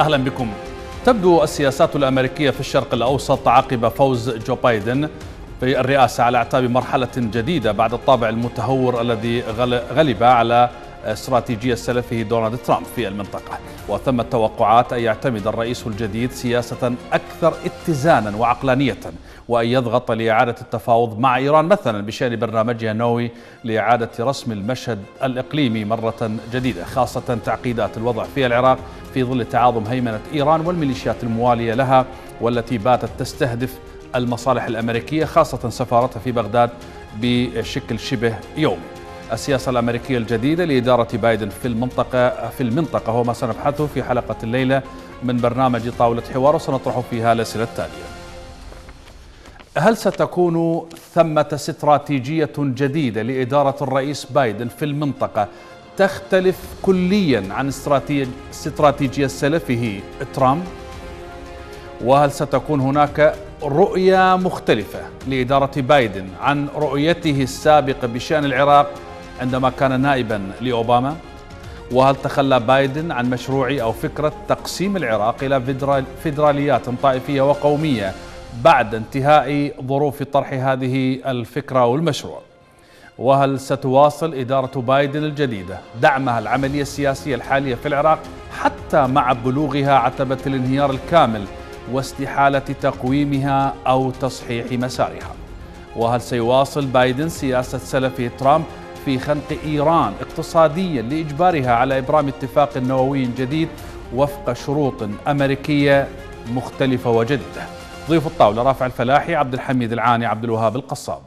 أهلا بكم. تبدو السياسات الأمريكية في الشرق الأوسط عقب فوز جو بايدن في الرئاسة على أعتاب مرحلة جديدة بعد الطابع المتهور الذي غلب على استراتيجية سلفه دونالد ترامب في المنطقة. وثمت توقعات أن يعتمد الرئيس الجديد سياسة أكثر اتزانا وعقلانية وأن يضغط لإعادة التفاوض مع إيران مثلا بشأن برنامجها النووي لإعادة رسم المشهد الإقليمي مرة جديدة خاصة تعقيدات الوضع في العراق في ظل تعاظم هيمنة إيران والميليشيات الموالية لها والتي باتت تستهدف المصالح الأمريكية خاصة سفارتها في بغداد بشكل شبه يومي. السياسة الأمريكية الجديدة لإدارة بايدن في المنطقة في المنطقة. هو ما سنبحثه في حلقة الليلة من برنامج طاولة حوار وسنطرح فيها الأسئلة التالية. هل ستكون ثمة استراتيجية جديدة لإدارة الرئيس بايدن في المنطقة تختلف كليا عن استراتيجية سلفه ترامب؟ وهل ستكون هناك رؤية مختلفة لإدارة بايدن عن رؤيته السابقة بشأن العراق عندما كان نائبا لأوباما وهل تخلى بايدن عن مشروع أو فكرة تقسيم العراق إلى فيدراليات طائفية وقومية بعد انتهاء ظروف طرح هذه الفكرة والمشروع؟ وهل ستواصل إدارة بايدن الجديدة دعمها العملية السياسية الحالية في العراق حتى مع بلوغها عتبة الانهيار الكامل واستحالة تقويمها أو تصحيح مسارها؟ وهل سيواصل بايدن سياسة سلفي ترامب في خنق إيران اقتصاديا لإجبارها على إبرام اتفاق نووي جديد وفق شروط أمريكية مختلفة وجديدة ضيف الطاولة رافع الفلاحي عبد الحميد العاني عبد الوهاب القصاب.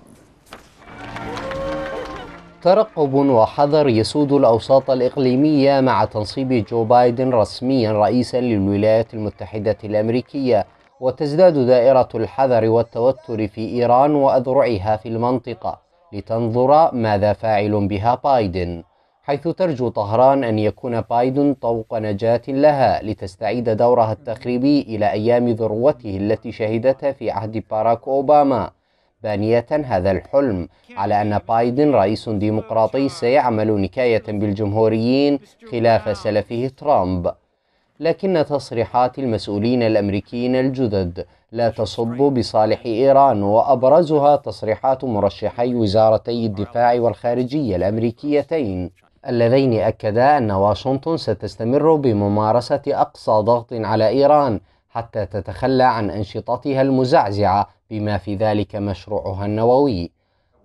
ترقب وحذر يسود الأوساط الإقليمية مع تنصيب جو بايدن رسميا رئيسا للولايات المتحدة الأمريكية وتزداد دائرة الحذر والتوتر في إيران وأذرعها في المنطقة. لتنظر ماذا فاعل بها بايدن حيث ترجو طهران أن يكون بايدن طوق نجاة لها لتستعيد دورها التخريبي إلى أيام ذروته التي شهدتها في عهد باراك أوباما. بانية هذا الحلم على أن بايدن رئيس ديمقراطي سيعمل نكاية بالجمهوريين خلاف سلفه ترامب. لكن تصريحات المسؤولين الأمريكيين الجدد لا تصب بصالح إيران وأبرزها تصريحات مرشحي وزارتي الدفاع والخارجية الأمريكيتين اللذين أكدا أن واشنطن ستستمر بممارسة أقصى ضغط على إيران حتى تتخلى عن أنشطتها المزعزعة بما في ذلك مشروعها النووي.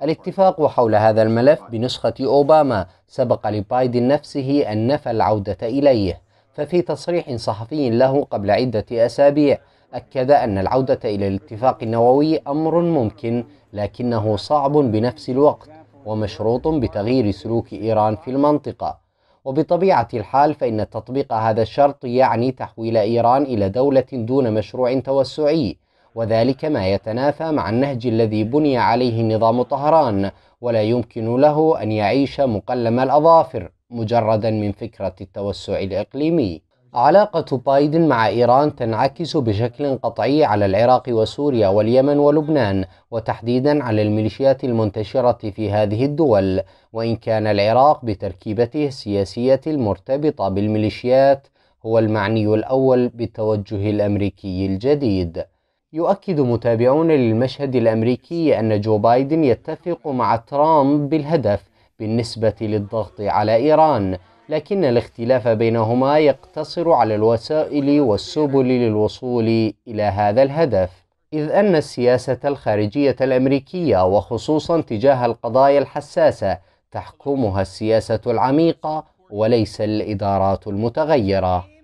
الاتفاق حول هذا الملف بنسخة أوباما سبق لبايدن نفسه أن نفى العودة إليه. ففي تصريح صحفي له قبل عدة أسابيع أكد أن العودة إلى الاتفاق النووي أمر ممكن لكنه صعب بنفس الوقت ومشروط بتغيير سلوك إيران في المنطقة. وبطبيعة الحال فإن تطبيق هذا الشرط يعني تحويل إيران إلى دولة دون مشروع توسعي وذلك ما يتنافى مع النهج الذي بني عليه نظام طهران ولا يمكن له أن يعيش مقلم الأظافر مجردا من فكرة التوسع الإقليمي. علاقة بايدن مع إيران تنعكس بشكل قطعي على العراق وسوريا واليمن ولبنان وتحديدا على الميليشيات المنتشرة في هذه الدول. وإن كان العراق بتركيبته السياسية المرتبطة بالميليشيات هو المعني الأول بالتوجه الأمريكي الجديد. يؤكد متابعون للمشهد الأمريكي أن جو بايدن يتفق مع ترامب بالهدف بالنسبة للضغط على إيران. لكن الاختلاف بينهما يقتصر على الوسائل والسبل للوصول إلى هذا الهدف. إذ أن السياسة الخارجية الأمريكية وخصوصا تجاه القضايا الحساسة تحكمها السياسة العميقة وليس الإدارات المتغيرة.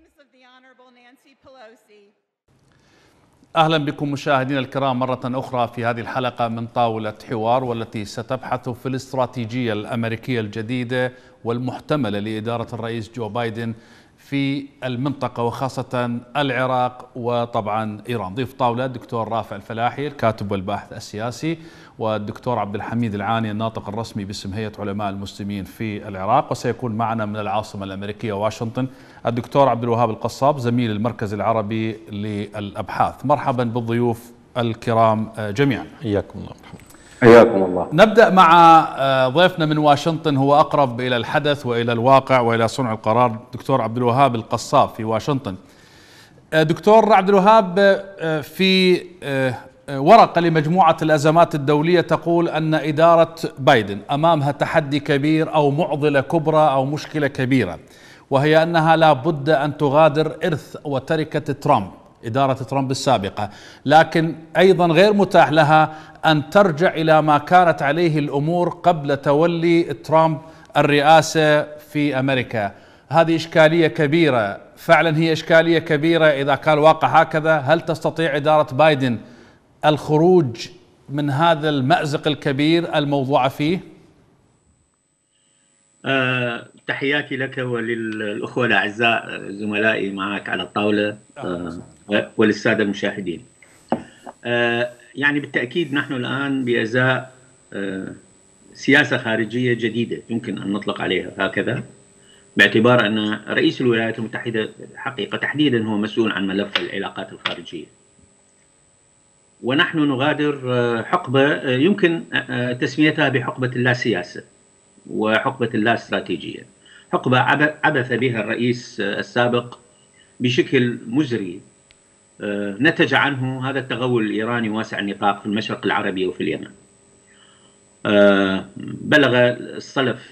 أهلا بكم مشاهدينا الكرام مرة أخرى في هذه الحلقة من طاولة حوار والتي ستبحث في الاستراتيجية الأمريكية الجديدة والمحتملة لإدارة الرئيس جو بايدن في المنطقة وخاصة العراق وطبعا إيران. ضيف طاولة الدكتور رافع الفلاحي الكاتب والباحث السياسي. والدكتور عبد الحميد العاني الناطق الرسمي باسم هيئة علماء المسلمين في العراق وسيكون معنا من العاصمة الأمريكية واشنطن الدكتور عبد الوهاب القصاب زميل المركز العربي للأبحاث. مرحبا بالضيوف الكرام جميعا. حياكم الله حياكم الله. نبدأ مع ضيفنا من واشنطن هو أقرب إلى الحدث وإلى الواقع وإلى صنع القرار دكتور عبد الوهاب القصاب في واشنطن. دكتور عبد الوهاب في ورقة لمجموعة الأزمات الدولية تقول أن إدارة بايدن أمامها تحدي كبير أو معضلة كبرى أو مشكلة كبيرة وهي أنها لا بد أن تغادر إرث وتركة ترامب إدارة ترامب السابقة لكن أيضا غير متاح لها أن ترجع إلى ما كانت عليه الأمور قبل تولي ترامب الرئاسة في أمريكا. هذه إشكالية كبيرة فعلا هي إشكالية كبيرة إذا كان الواقع هكذا هل تستطيع إدارة بايدن الخروج من هذا المأزق الكبير الموضوع فيه؟ أه تحياتي لك وللأخوة الأعزاء زملائي معك على الطاولة أه وللسادة المشاهدين. أه يعني بالتأكيد نحن الآن بأزاء أه سياسة خارجية جديدة يمكن أن نطلق عليها هكذا. باعتبار أن رئيس الولايات المتحدة حقيقة تحديدا هو مسؤول عن ملف العلاقات الخارجية. ونحن نغادر آه، حقبة آه، يمكن آه، تسميتها بحقبة اللا سياسة وحقبة اللا استراتيجية حقبة عبث بها الرئيس السابق بشكل مزري. نتج عنه هذا التغول الإيراني واسع النطاق في المشرق العربي وفي اليمن. بلغ الصلف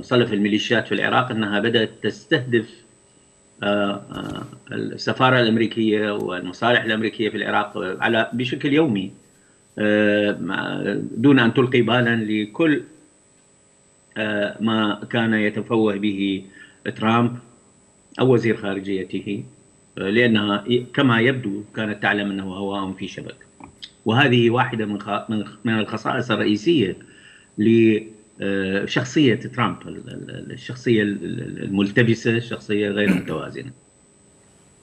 صلف الميليشيات في العراق أنها بدأت تستهدف السفارة الأمريكية والمصالح الأمريكية في العراق على بشكل يومي آه، دون أن تلقي بالا لكل ما كان يتفوه به ترامب أو وزير خارجيته لأنها كما يبدو كانت تعلم أنه هواء في شبك. وهذه واحدة من من الخصائص الرئيسية آه، شخصية ترامب الشخصية الملتبسة الشخصية غير متوازنة.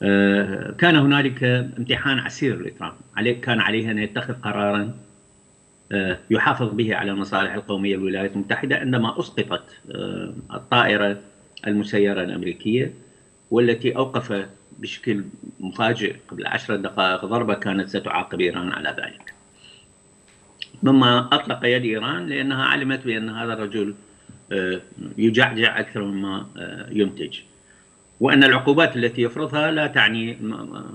آه، كان هنالك امتحان عسير لترامب. عليه كان عليه أن يتخذ قرارا آه، يحافظ به على المصالح القومية للولايات المتحدة عندما أسقطت الطائرة المسيرة الأمريكية والتي أوقف بشكل مفاجئ قبل عشر دقائق ضربة كانت ستعاقب إيران على ذلك. مما أطلق يد إيران لأنها علمت بأن هذا الرجل آه، يجعجع أكثر مما آه، ينتج. وأن العقوبات التي يفرضها لا تعني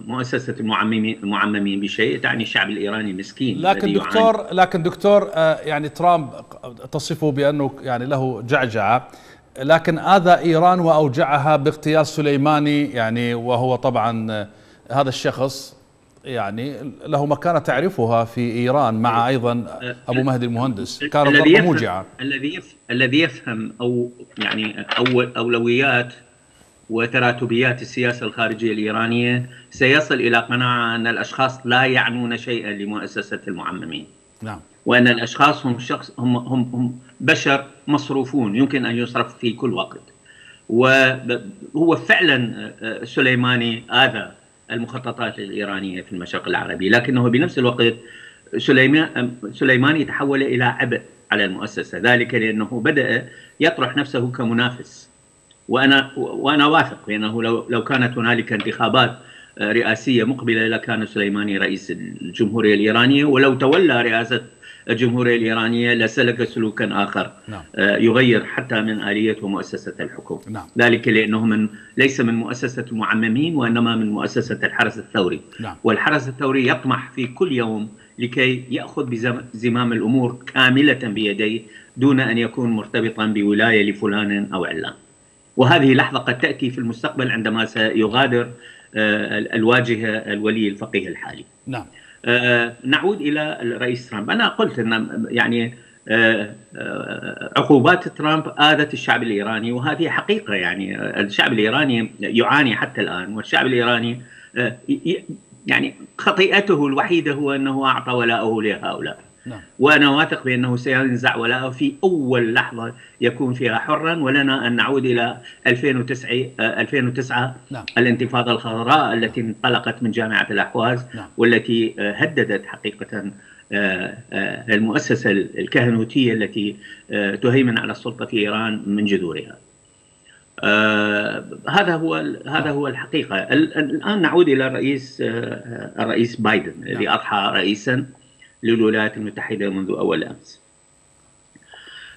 مؤسسة المعممين المعممين بشيء، تعني الشعب الإيراني مسكين لكن دكتور لكن دكتور آه، يعني ترامب تصفه بأنه يعني له جعجعة لكن آذى إيران وأوجعها باغتيال سليماني يعني وهو طبعا هذا الشخص يعني له مكانة تعرفها في إيران مع أيضا أبو مهدي المهندس كانت ضربة موجعة الذي الذي يفهم أو يعني أول أولويات وتراتبيات السياسة الخارجية الإيرانية سيصل إلى قناعة أن الأشخاص لا يعنون شيئا لمؤسسة المعممين. نعم. وأن الأشخاص هم شخص هم هم هم بشر مصروفون يمكن أن يصرف في كل وقت. وهو فعلا سليماني آذى المخططات الإيرانية في المشرق العربي لكنه بنفس الوقت سليماني تحول إلى عبء على المؤسسة ذلك لأنه بدأ يطرح نفسه كمنافس. وأنا وأنا واثق بأنه لو لو كانت هنالك انتخابات رئاسية مقبلة لكان سليماني رئيس الجمهورية الإيرانية ولو تولى رئاسة الجمهورية الإيرانية لسلك سلوكا آخر نعم. آه، يغير حتى من آلية ومؤسسة الحكم نعم. ذلك لأنه من ليس من مؤسسة المعممين وإنما من مؤسسة الحرس الثوري نعم. والحرس الثوري يطمح في كل يوم لكي يأخذ بزمام الأمور كاملة بيديه دون أن يكون مرتبطا بولاية لفلان أو علان وهذه لحظة قد تأتي في المستقبل عندما سيغادر آه، الواجهة الولي الفقيه الحالي نعم نعود إلى الرئيس ترامب. أنا قلت إن يعني آه، آه، عقوبات ترامب آذت الشعب الإيراني وهذه حقيقة يعني الشعب الإيراني يعاني حتى الآن والشعب الإيراني يعني خطيئته الوحيدة هو أنه أعطى ولاءه لهؤلاء. نعم. وأنا واثق بأنه سينزع ولاءه في أول لحظة يكون فيها حرا ولنا أن نعود إلى 2009 2009 نعم. الانتفاضة الخضراء التي انطلقت من جامعة الأحواز نعم. والتي آه، هددت حقيقة آه، آه، المؤسسة الكهنوتية التي تهيمن على السلطة في إيران من جذورها. هذا هو هذا هو الحقيقة الآن نعود إلى الرئيس الرئيس بايدن الذي نعم. أضحى رئيسا للولايات المتحدة منذ أول أمس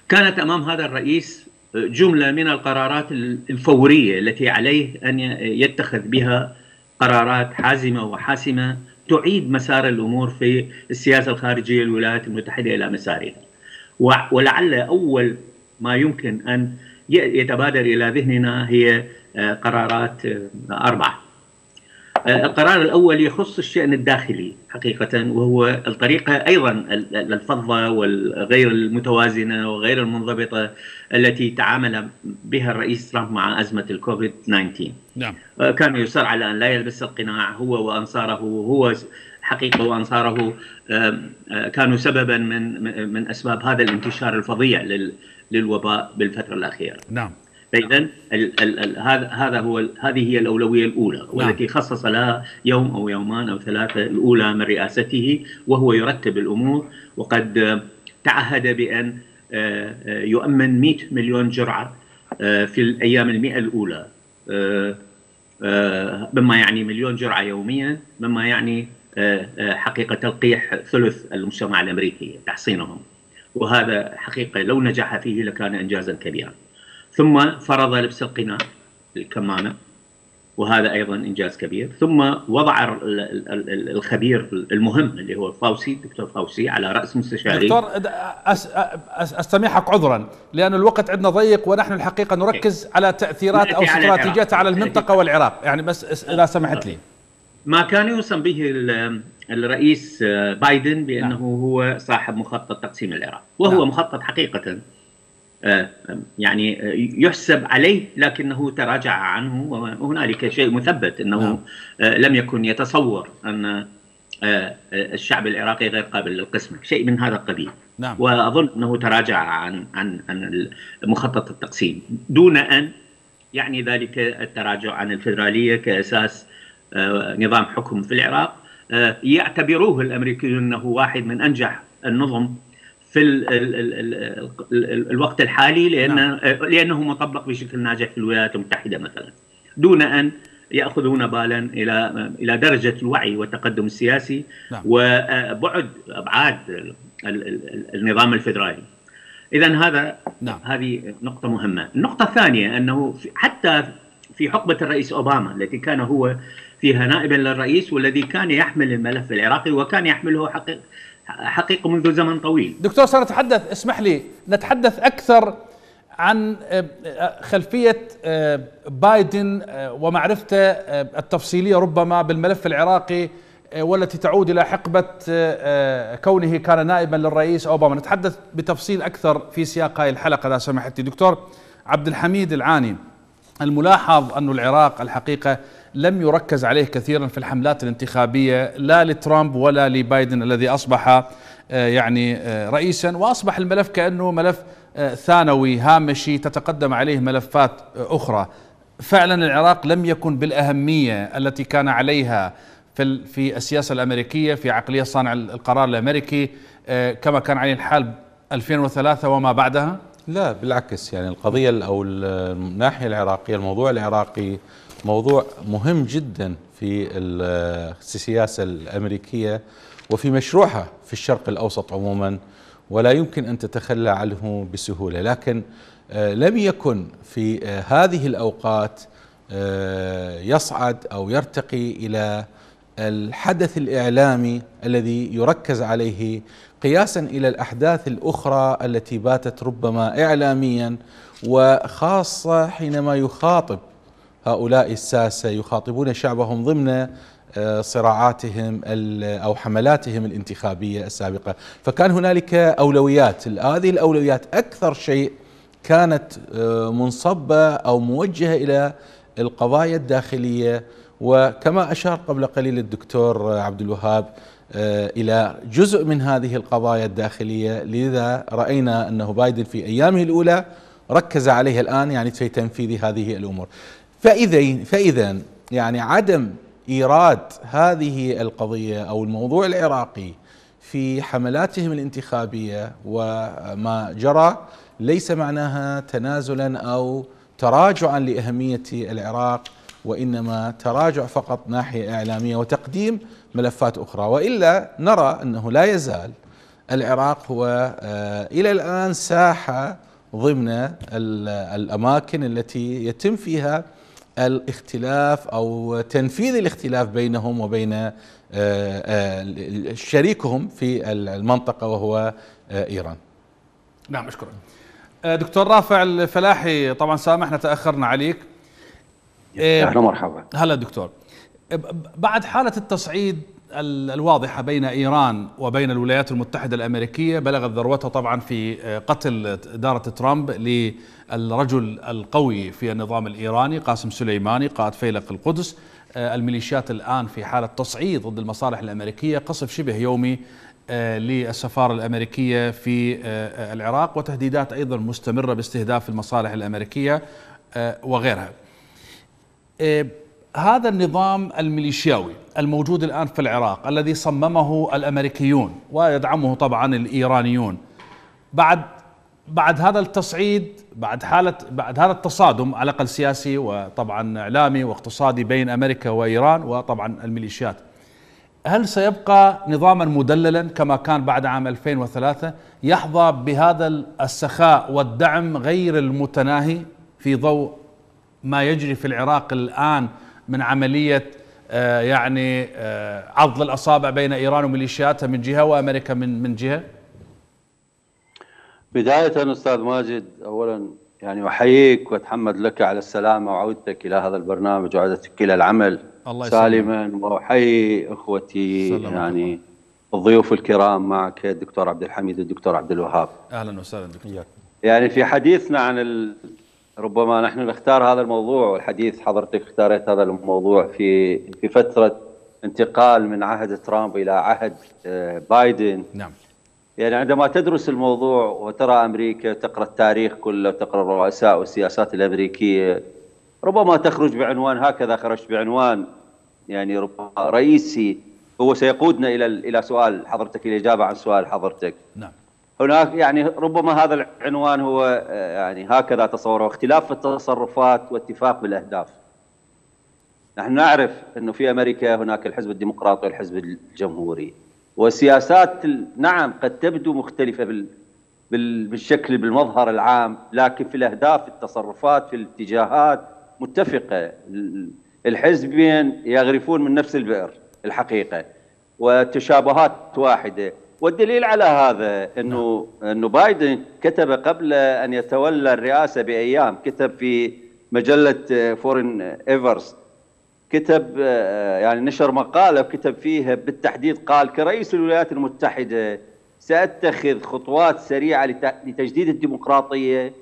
كانت أمام هذا الرئيس جملة من القرارات الفورية التي عليه أن يتخذ بها قرارات حازمة وحاسمة تعيد مسار الأمور في السياسة الخارجية للولايات المتحدة إلى مسارها. ولعل أول ما يمكن أن يتبادر إلى ذهننا هي آه، قرارات آه،. آه، القرار الأول يخص الشأن الداخلي حقيقة وهو الطريقة أيضا الفظة والغير المتوازنة وغير المنضبطة التي تعامل بها الرئيس ترامب مع أزمة الكوفيد 19 نعم. كان يصر على أن لا يلبس القناع هو وأنصاره وهو حقيقة وأنصاره كانوا سببا من من أسباب هذا الانتشار الفظيع للوباء بالفترة الأخيرة. نعم. فاذا هذا هذا هو هذه هي الأولوية الأولى نعم. والتي خصص لها يوم أو يومان أو ثلاثة الأولى من رئاسته وهو يرتب الأمور وقد تعهد بأن آه، آه، يؤمن 100 مليون جرعة آه، في الأيام المئة الأولى مما يعني مليون جرعة يوميا مما يعني حقيقة تلقيح ثلث المجتمع الأمريكي تحصينهم وهذا حقيقة لو نجح فيه لكان انجازا كبيرا ثم فرض لبس القناع الكمامة وهذا أيضا إنجاز كبير. ثم وضع الخبير المهم اللي هو فاوسي دكتور فاوسي على رأس مستشاري. دكتور أس أستميحك عذرا لأن الوقت عندنا ضيق ونحن الحقيقة نركز إيه. على تأثيرات أو استراتيجيات على المنطقة والعراق. يعني بس إذا سمحت لي. ما كان يوصم به الرئيس بايدن بأنه نعم. هو صاحب مخطط تقسيم العراق وهو نعم. مخطط حقيقة. آه، يعني آه، يحسب عليه لكنه تراجع عنه وهنالك شيء مثبت إنه نعم. آه، لم يكن يتصور أن الشعب العراقي غير قابل للقسمة، شيء من هذا القبيل. نعم. وأظن أنه تراجع عن عن عن مخطط التقسيم دون أن يعني ذلك التراجع عن الفدرالية كأساس نظام حكم في العراق يعتبروه الأمريكيون إنه واحد من أنجح النظم في ال ال ال ال الوقت الحالي لأن نعم. لأنه مطبق بشكل ناجح في الولايات المتحدة مثلا دون أن يأخذون بالا إلى إلى درجة الوعي والتقدم السياسي نعم. وبعد ابعاد النظام الفدرالي. اذا هذا نعم. هذه نقطة مهمة، النقطة الثانية أنه حتى في حقبة الرئيس أوباما التي كان هو فيها نائبا للرئيس والذي كان يحمل الملف العراقي وكان يحمله حقيقة حقيقة منذ زمن طويل. دكتور سنتحدث. اسمح لي نتحدث أكثر عن آه، آه، خلفية آه، بايدن ومعرفته التفصيلية ربما بالملف العراقي والتي تعود إلى حقبة كونه كان نائبا للرئيس أوباما. نتحدث بتفصيل أكثر في سياق هذه الحلقة إذا سمحت لي. دكتور عبد الحميد العاني الملاحظ أن العراق الحقيقة لم يركز عليه كثيرا في الحملات الانتخابية لا لترامب ولا لبايدن الذي أصبح آه، يعني آه، رئيسا. وأصبح الملف كأنه ملف آه، ثانوي هامشي تتقدم عليه ملفات أخرى. فعلا العراق لم يكن بالأهمية التي كان عليها في في السياسة الأمريكية في عقلية صانع القرار الأمريكي كما كان عليه الحال 2003 وما بعدها؟ لا بالعكس. يعني القضية أو الناحية العراقية الموضوع العراقي موضوع مهم جدا في السياسة الأمريكية وفي مشروعها في الشرق الأوسط عموما ولا يمكن أن تتخلى عنه بسهولة. لكن آه، لم يكن في آه، هذه الأوقات آه، يصعد أو يرتقي إلى الحدث الإعلامي الذي يركز عليه قياسا إلى الأحداث الأخرى التي باتت ربما اعلاميا وخاصة حينما يخاطب هؤلاء الساسة يخاطبون شعبهم ضمن آه، صراعاتهم أو حملاتهم الانتخابية السابقة، فكان هنالك أولويات، هذه الأولويات أكثر شيء كانت آه، منصبة أو موجهة إلى القضايا الداخلية. وكما أشار قبل قليل الدكتور عبد الوهاب آه، إلى جزء من هذه القضايا الداخلية. لذا رأينا أنه بايدن في أيامه الأولى ركز عليها الآن يعني في تنفيذ هذه الأمور. فاذا فاذا يعني عدم إيراد هذه القضية أو الموضوع العراقي في حملاتهم الانتخابية وما جرى ليس معناها تنازلا أو تراجعا لأهمية العراق وإنما تراجع فقط ناحية إعلامية وتقديم ملفات أخرى. وإلا نرى أنه لا يزال العراق هو آه، إلى الآن ساحة ضمن الأماكن التي يتم فيها الاختلاف أو تنفيذ الاختلاف بينهم وبين آه، آه، شريكهم في المنطقة وهو آه، إيران. نعم أشكرك. دكتور رافع الفلاحي طبعا سامحنا تاخرنا عليك. أهلا مرحبا. هلا دكتور. بعد حالة التصعيد الواضحة بين إيران وبين الولايات المتحدة الأمريكية بلغت ذروتها طبعا في آه، قتل إدارة ترامب للرجل القوي في النظام الإيراني قاسم سليماني قائد فيلق القدس. آه، الميليشيات الآن في حالة تصعيد ضد المصالح الأمريكية قصف شبه يومي آه، للسفارة الأمريكية في العراق وتهديدات أيضا مستمرة باستهداف المصالح الأمريكية وغيرها. هذا النظام الميليشياوي الموجود الآن في العراق الذي صممه الأمريكيون ويدعمه طبعا الإيرانيون. بعد بعد هذا التصعيد بعد حالة بعد هذا التصادم على الأقل سياسي وطبعا إعلامي واقتصادي بين أمريكا وإيران وطبعا الميليشيات. هل سيبقى نظاما مدللا كما كان بعد عام 2003 يحظى بهذا السخاء والدعم غير المتناهي في ضوء ما يجري في العراق الآن من عملية آه، يعني آه، عض الأصابع بين إيران وميليشياتها من جهة وأمريكا من من جهة؟ بداية أستاذ ماجد اولا يعني أحييك وأتحمد لك على السلامة وعودتك إلى هذا البرنامج وعودتك إلى العمل الله سالما. وأحيي إخوتي يعني الضيوف الكرام معك الدكتور عبد الحميد والدكتور عبد الوهاب. أهلا وسهلا دكتور. يعني في حديثنا عن ربما نحن نختار هذا الموضوع والحديث حضرتك اختارت هذا الموضوع في في فترة انتقال من عهد ترامب إلى عهد آه، بايدن. نعم. يعني عندما تدرس الموضوع وترى أمريكا تقرأ التاريخ كله وتقرا الرؤساء والسياسات الأمريكية ربما تخرج بعنوان هكذا خرجت بعنوان يعني ربما رئيسي هو سيقودنا إلى إلى سؤال حضرتك الإجابة عن سؤال حضرتك. نعم. هناك يعني ربما هذا العنوان هو آه، يعني هكذا تصوره اختلاف في التصرفات واتفاق بالأهداف. نحن نعرف إنه في أمريكا هناك الحزب الديمقراطي والحزب الجمهوري والسياسات نعم قد تبدو مختلفة بال بالشكل بالمظهر العام لكن في الأهداف في التصرفات في الاتجاهات متفقة الحزبين يغرفون من نفس البئر الحقيقة والتشابهات واحدة والدليل على هذا إنه نعم. إنه بايدن كتب قبل أن يتولى الرئاسة بأيام كتب في مجلة Foreign Affairs كتب آه، يعني نشر مقالة وكتب فيها بالتحديد قال كرئيس الولايات المتحدة سأتخذ خطوات سريعة لتجديد الديمقراطية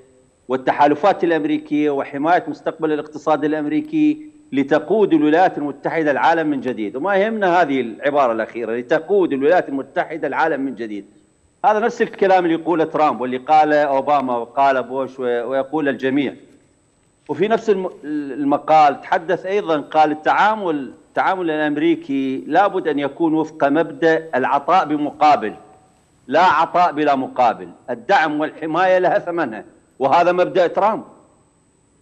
والتحالفات الأمريكية وحماية مستقبل الاقتصاد الأمريكي لتقود الولايات المتحدة العالم من جديد. وما يهمنا هذه العبارة الأخيرة لتقود الولايات المتحدة العالم من جديد. هذا نفس الكلام اللي يقوله ترامب واللي قاله أوباما وقال بوش ويقول الجميع. وفي نفس المقال تحدث أيضا قال التعامل التعامل الأمريكي لابد أن يكون وفق مبدأ العطاء بمقابل لا عطاء بلا مقابل. الدعم والحماية لها ثمنها. وهذا مبدأ ترامب.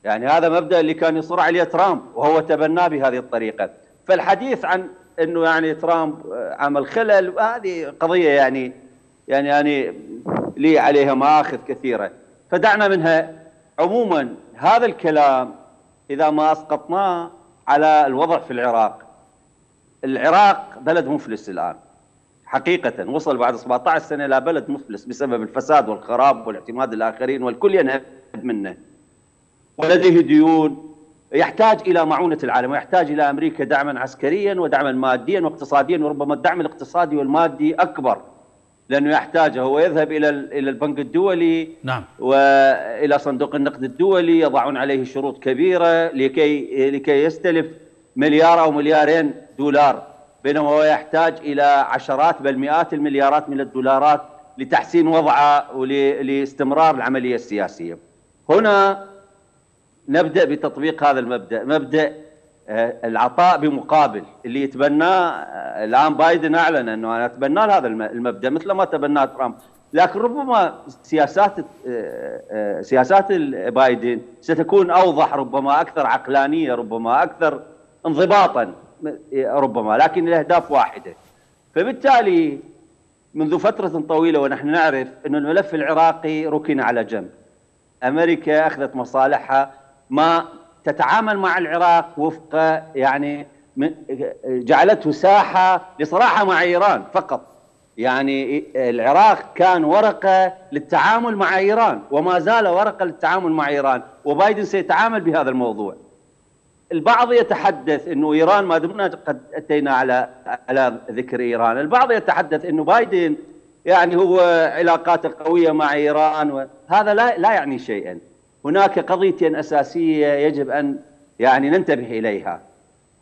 يعني هذا مبدأ اللي كان يصر عليه ترامب وهو تبناه بهذه الطريقة. فالحديث عن إنه يعني ترامب عمل خلل هذه قضية يعني يعني يعني لي عليها مآخذ كثيرة. فدعنا منها عموما هذا الكلام إذا ما أسقطناه على الوضع في العراق. العراق بلد مفلس الآن حقيقة. وصل بعد 17 سنة إلى بلد مفلس بسبب الفساد والخراب والاعتماد الآخرين والكل ينهب منه. ولديه ديون يحتاج إلى معونة العالم ويحتاج إلى أمريكا دعما عسكريا ودعما ماديا واقتصاديا وربما الدعم الاقتصادي والمادي أكبر لأنه يحتاجه هو يذهب إلى إلى البنك الدولي نعم وإلى صندوق النقد الدولي يضعون عليه شروط كبيرة لكي لكي يستلف مليار أو مليارين دولار بينما هو يحتاج إلى عشرات بل مئات المليارات من الدولارات لتحسين وضعه ولاستمرار العملية السياسية. هنا نبدأ بتطبيق هذا المبدأ. مبدأ آه، العطاء بمقابل اللي يتبناه آه، الآن بايدن أعلن إنه أنا اتبنى هذا المبدأ مثل ما تبناه ترامب. لكن ربما سياسات آه، سياسات بايدن ستكون أوضح ربما أكثر عقلانية ربما أكثر انضباطا ربما لكن الأهداف واحدة. فبالتالي منذ فترة طويلة ونحن نعرف أن الملف العراقي ركن على جنب. أمريكا أخذت مصالحها ما تتعامل مع العراق وفق يعني جعلته ساحة لصراحة مع إيران فقط. يعني العراق كان ورقة للتعامل مع إيران وما زال ورقة للتعامل مع إيران وبايدن سيتعامل بهذا الموضوع. البعض يتحدث إنه إيران ما دمنا قد أتينا على على ذكر إيران، البعض يتحدث إنه بايدن يعني هو علاقاته قوية مع إيران وهذا لا لا يعني شيئا. هناك قضيتين أساسية يجب أن يعني ننتبه إليها.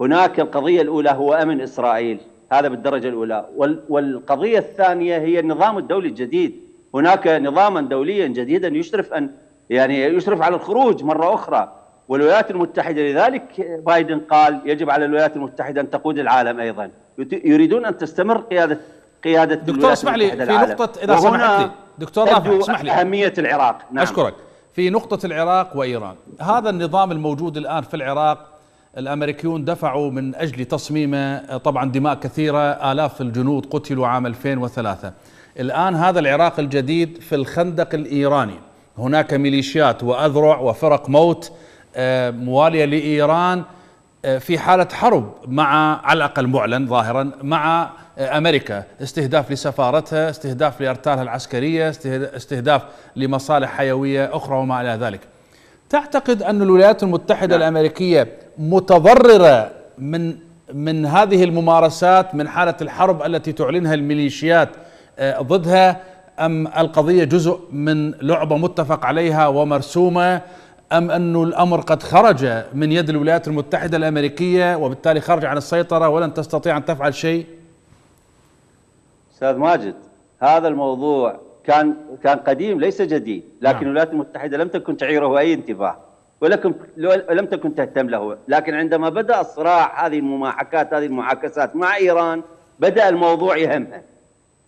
هناك القضية الأولى هو أمن إسرائيل، هذا بالدرجة الأولى، والقضية الثانية هي النظام الدولي الجديد. هناك نظاما دوليا جديدا يشرف أن يعني يشرف على الخروج مرة أخرى. والولايات المتحدة لذلك بايدن قال يجب على الولايات المتحدة أن تقود العالم أيضا. يريدون أن تستمر قيادة قيادة دكتور اسمح لي في نقطة إذا سمحت لي. دكتور رافع اسمح لي. أهمية العراق. نعم. أشكرك. في نقطة العراق وإيران. هذا النظام الموجود الآن في العراق الأمريكيون دفعوا من أجل تصميمه طبعا دماء كثيرة آلاف الجنود قتلوا عام 2003 الآن هذا العراق الجديد في الخندق الإيراني. هناك ميليشيات وأذرع وفرق موت آه، موالية لإيران. آه، في حالة حرب مع على الأقل معلن ظاهرا مع آه، أمريكا. استهداف لسفارتها استهداف لأرتالها العسكرية استهداف لمصالح حيوية أخرى وما إلى ذلك. تعتقد أن الولايات المتحدة نعم. الأمريكية متضررة من من هذه الممارسات من حالة الحرب التي تعلنها الميليشيات ضدها أم القضية جزء من لعبة متفق عليها ومرسومة؟ أم أن الأمر قد خرج من يد الولايات المتحدة الأمريكية وبالتالي خرج عن السيطرة ولن تستطيع أن تفعل شيء أستاذ ماجد هذا الموضوع كان كان قديم ليس جديد لكن نعم. الولايات المتحدة لم تكن تعيره أي انتباه ولكن لم تكن تهتم له لكن عندما بدأ الصراع هذه المماحكات هذه المعاكسات مع إيران بدأ الموضوع يهمها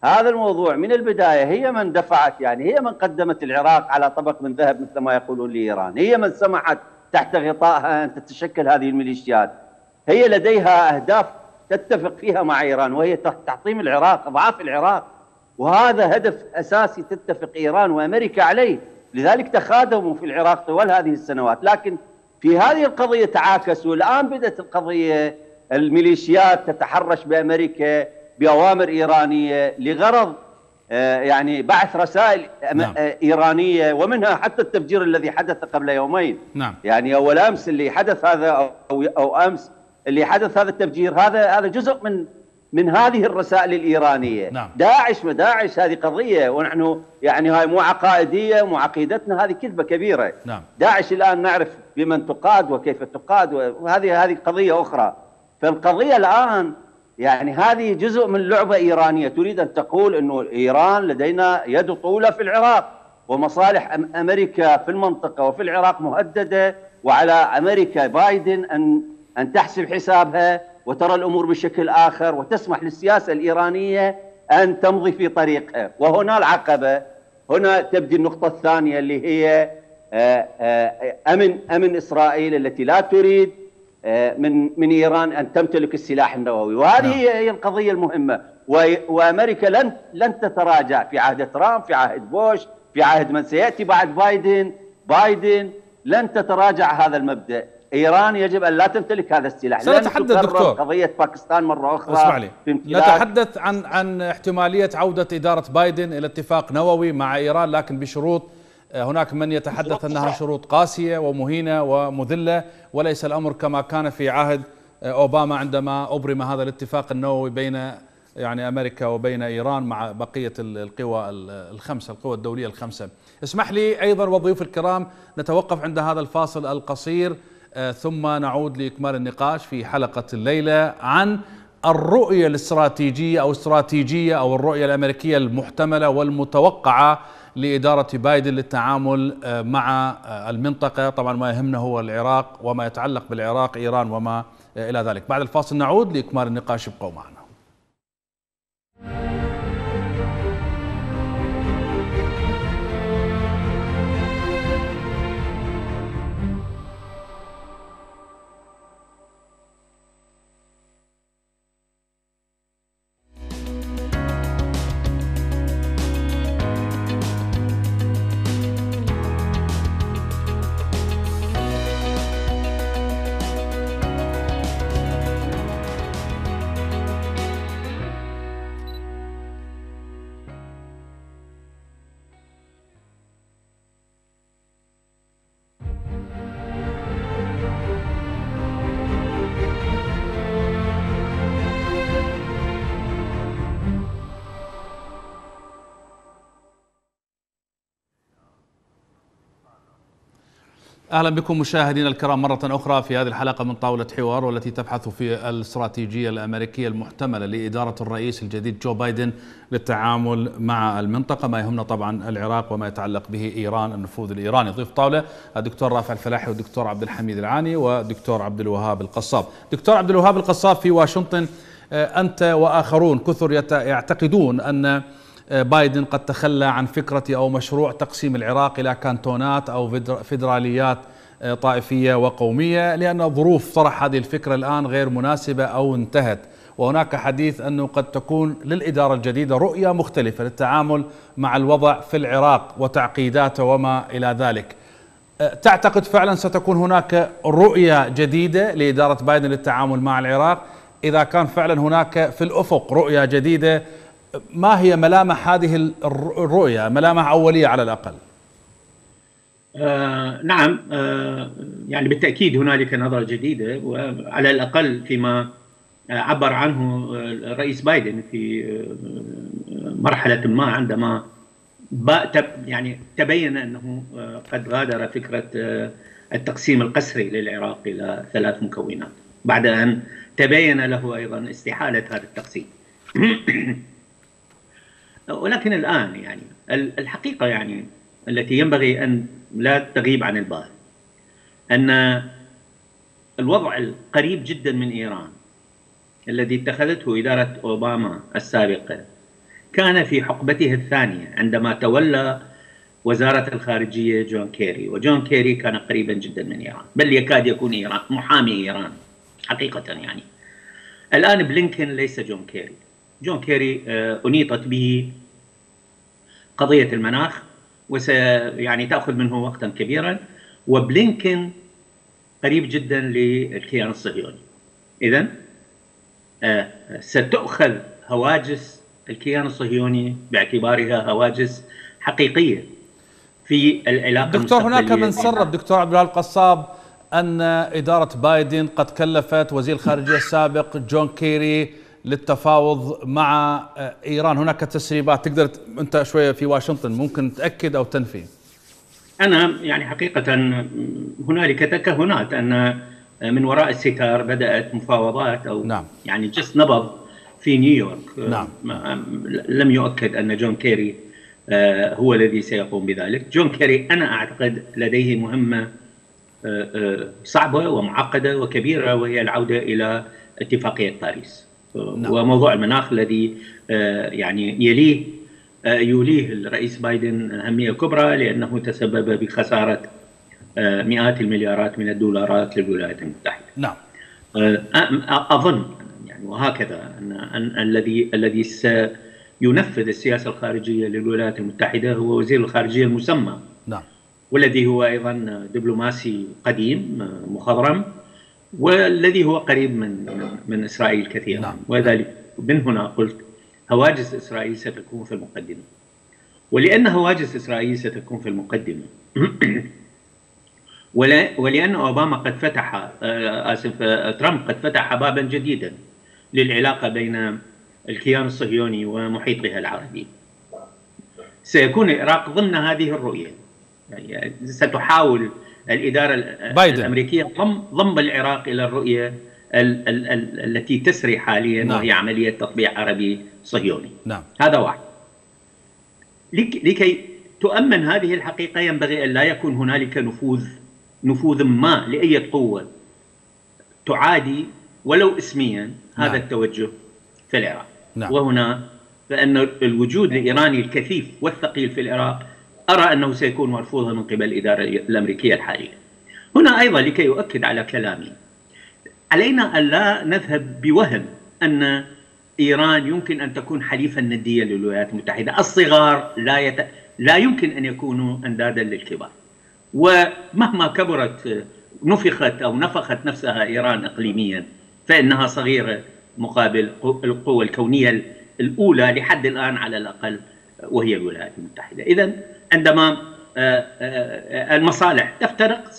هذا الموضوع من البداية هي من دفعت يعني هي من قدمت العراق على طبق من ذهب مثل ما يقولون لإيران. هي من سمحت تحت غطائها أن تتشكل هذه الميليشيات. هي لديها أهداف تتفق فيها مع إيران وهي تحطيم العراق أضعاف العراق. وهذا هدف أساسي تتفق إيران وأمريكا عليه. لذلك تخادموا في العراق طوال هذه السنوات. لكن في هذه القضية تعاكسوا. الآن بدأت القضية الميليشيات تتحرش بأمريكا. بأوامر إيرانية لغرض آه، يعني بعث رسائل نعم. آه، إيرانية ومنها حتى التفجير الذي حدث قبل يومين نعم. يعني أول أمس اللي حدث هذا أو أو أمس اللي حدث هذا التفجير هذا هذا جزء من من هذه الرسائل الإيرانية نعم. داعش ما داعش هذه قضية ونحن يعني هاي مو عقائدية مو عقيدتنا هذه كذبة كبيرة نعم. داعش الآن نعرف بمن تقاد وكيف تقاد وهذه هذه قضية أخرى فالقضية الآن يعني هذه جزء من لعبة إيرانية. تريد أن تقول أنه إيران لدينا يد طولة في العراق ومصالح أمريكا في المنطقة وفي العراق مهددة وعلى أمريكا بايدن أن أن تحسب حسابها وترى الأمور بشكل آخر وتسمح للسياسة الإيرانية أن تمضي في طريقها. وهنا العقبة. هنا تبدي النقطة الثانية اللي هي آه، آه، أمن أمن إسرائيل التي لا تريد من من إيران أن تمتلك السلاح النووي. وهذه نعم. هي القضية المهمة. وأمريكا لن لن تتراجع في عهد ترامب في عهد بوش في عهد من سيأتي بعد بايدن. بايدن لن تتراجع هذا المبدأ. إيران يجب أن لا تمتلك هذا السلاح. سنتحدث دكتور. قضية باكستان مرة أخرى اسمع لي. نتحدث عن عن احتمالية عودة إدارة بايدن إلى اتفاق نووي مع إيران لكن بشروط هناك من يتحدث أنها شروط قاسية ومهينة ومذلة وليس الأمر كما كان في عهد أوباما عندما أبرم هذا الاتفاق النووي بين يعني أمريكا وبين إيران مع بقية القوى الخمسة القوى الدولية الخمسة. اسمح لي أيضا والضيوف الكرام نتوقف عند هذا الفاصل القصير ثم نعود لإكمال النقاش في حلقة الليلة عن الرؤية الاستراتيجية أو استراتيجية أو الرؤية الأمريكية المحتملة والمتوقعة لإدارة بايدن للتعامل آه، مع آه، المنطقة. طبعا ما يهمنا هو العراق وما يتعلق بالعراق إيران وما آه، إلى ذلك. بعد الفاصل نعود لإكمال النقاش ابقوا معنا أهلا بكم مشاهدينا الكرام مرة أخرى في هذه الحلقة من طاولة حوار والتي تبحث في الاستراتيجية الأمريكية المحتملة لإدارة الرئيس الجديد جو بايدن للتعامل مع المنطقة ما يهمنا طبعا العراق وما يتعلق به إيران النفوذ الإيراني. ضيف طاولة الدكتور رافع الفلاحي والدكتور عبد الحميد العاني والدكتور عبد الوهاب القصاب. دكتور عبد الوهاب القصاب في واشنطن أنت وآخرون كثر يعتقدون أن بايدن قد تخلى عن فكرة أو مشروع تقسيم العراق إلى كانتونات أو فيدراليات آه، طائفية وقومية لأن ظروف طرح هذه الفكرة الآن غير مناسبة أو انتهت. وهناك حديث أنه قد تكون للإدارة الجديدة رؤية مختلفة للتعامل مع الوضع في العراق وتعقيداته وما إلى ذلك. آه، تعتقد فعلا ستكون هناك رؤية جديدة لإدارة بايدن للتعامل مع العراق؟ إذا كان فعلا هناك في الأفق رؤية جديدة ما هي ملامح هذه الرؤية؟ ملامح أولية على الأقل. آه نعم آه يعني بالتأكيد هنالك نظرة جديدة وعلى الأقل فيما عبر عنه الرئيس بايدن في آه، مرحلة ما عندما يعني تبين أنه آه، قد غادر فكرة آه، التقسيم القسري للعراق إلى ثلاث مكونات بعد أن تبين له أيضا استحالة هذا التقسيم. ولكن الآن يعني الحقيقة يعني التي ينبغي أن لا تغيب عن البال أن الوضع القريب جدا من إيران الذي اتخذته إدارة أوباما السابقة كان في حقبته الثانية عندما تولى وزارة الخارجية جون كيري وجون كيري كان قريبا جدا من إيران بل يكاد يكون إيران محامي إيران حقيقة يعني. الآن بلينكن ليس جون كيري. جون كيري آه، أنيطت به قضية المناخ وس يعني تأخذ منه وقتا كبيرا وبلينكن قريب جدا للكيان الصهيوني. إذا آه، ستؤخذ هواجس الكيان الصهيوني باعتبارها هواجس حقيقية في العلاقة دكتور هناك من سرب دكتور عبد الوهاب القصاب أن إدارة بايدن قد كلفت وزير الخارجية السابق جون كيري للتفاوض مع آه، إيران. هناك تسريبات. تقدر أنت شوية في واشنطن ممكن تأكد أو تنفي؟ أنا يعني حقيقة هنالك تكهنات أن من وراء الستار بدأت مفاوضات أو نعم. يعني جس نبض في نيويورك. نعم. لم يؤكد أن جون كيري آه، هو الذي سيقوم بذلك. جون كيري أنا أعتقد لديه مهمة آه، صعبة ومعقدة وكبيرة وهي العودة إلى اتفاقية باريس. نعم. وموضوع المناخ الذي آه، يعني يليه آه، يوليه الرئيس بايدن أهمية كبرى لأنه تسبب بخسارة آه، مئات المليارات من الدولارات للولايات المتحدة. نعم. أظن يعني وهكذا أن, أن الذي الذي سينفذ السياسة الخارجية للولايات المتحدة هو وزير الخارجية المسمى. نعم. والذي هو أيضا دبلوماسي قديم مخضرم. والذي هو قريب من من إسرائيل كثيرا. نعم. ولذلك من هنا قلت هواجس إسرائيل ستكون في المقدمة. ولأن هواجس إسرائيل ستكون في المقدمة. ولأن أوباما قد فتح آه، آسف آه، ترامب قد فتح بابا جديدا للعلاقة بين الكيان الصهيوني ومحيطها العربي. سيكون العراق ضمن هذه الرؤية. يعني ستحاول الإدارة بايدن. الأمريكية ضم ضم العراق إلى الرؤية ال ال ال التي تسري حاليا نعم. وهي عملية تطبيع عربي صهيوني نعم. هذا واحد لكي تؤمن هذه الحقيقة ينبغي أن لا يكون هنالك نفوذ نفوذ ما لأي قوة تعادي ولو اسميا هذا نعم. التوجه في العراق نعم. وهنا فان الوجود الايراني الكثيف والثقيل في العراق أرى أنه سيكون مرفوضا من قبل الإدارة الأمريكية الحالية. هنا أيضا لكي أؤكد على كلامي علينا أن لا نذهب بوهم أن إيران يمكن أن تكون حليفا نديا للولايات المتحدة. الصغار لا يت... لا يمكن أن يكونوا أندادا للكبار. ومهما كبرت نفخت أو نفخت نفسها إيران إقليميا فإنها صغيرة مقابل القوى الكونية الأولى لحد الآن على الأقل وهي الولايات المتحدة. إذا عندما آه، آه، المصالح تفترق